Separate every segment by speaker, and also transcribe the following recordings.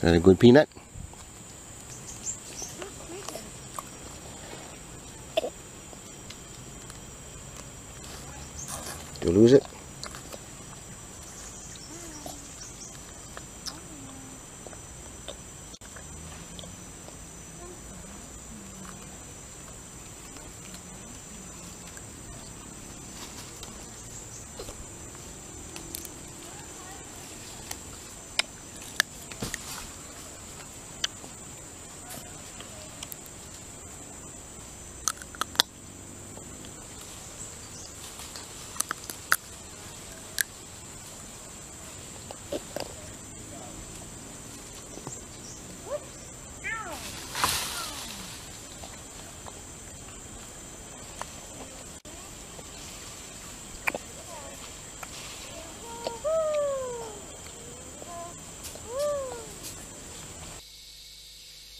Speaker 1: that a good peanut? Do you lose it?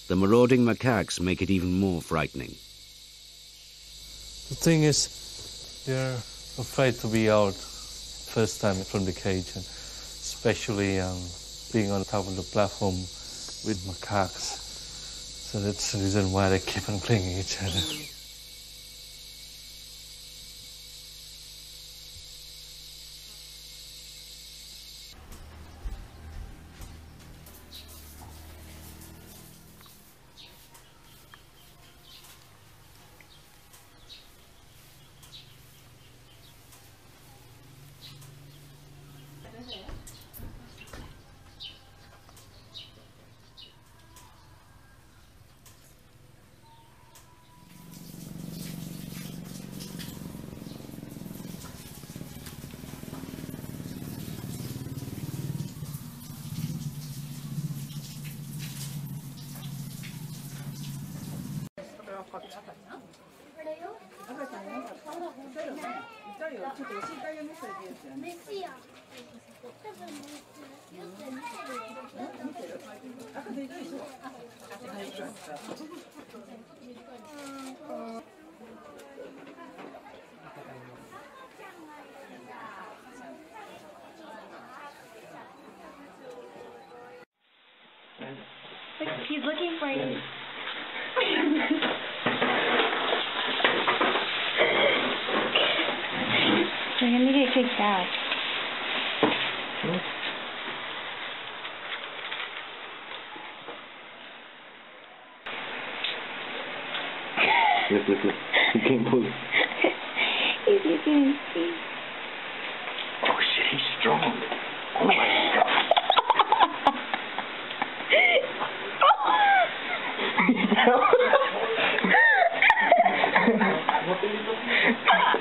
Speaker 2: The marauding macaques make it even more frightening.
Speaker 3: The thing is, they're afraid to be out first time from the cage, and especially um, being on top of the platform with macaques. So that's the reason why they keep on clinging each other.
Speaker 4: He's looking for you. big bag. Hmm?
Speaker 1: look, look, look. You can't pull it.
Speaker 4: if you can see.
Speaker 1: Oh shit, he's strong. Oh my god.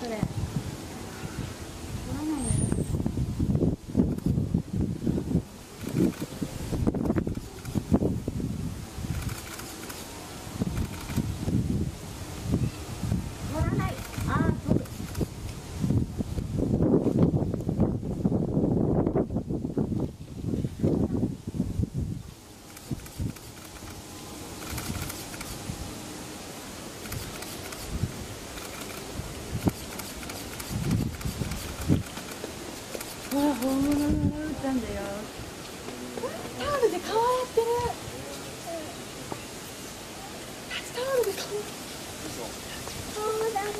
Speaker 1: それ。
Speaker 5: たんだよ。タオルで顔洗ってる。タオルで顔。そうだね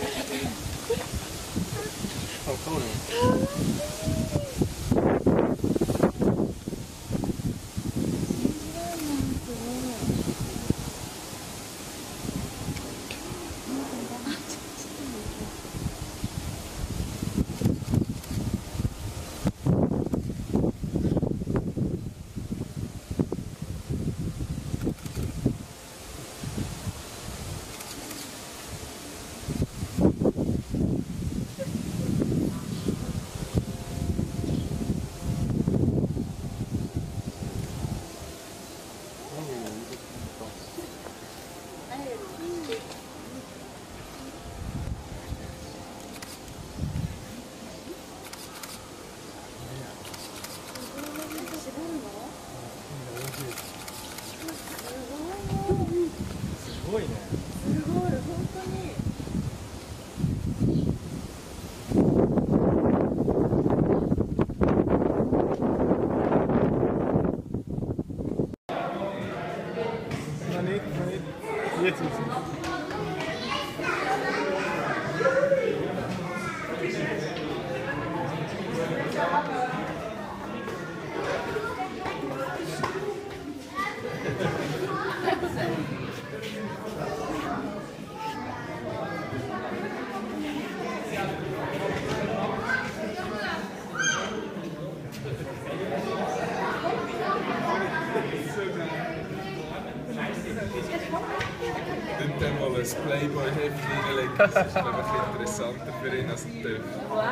Speaker 6: jetzt Das ist glaube interessanter für ihn als ein Töpf. Wow.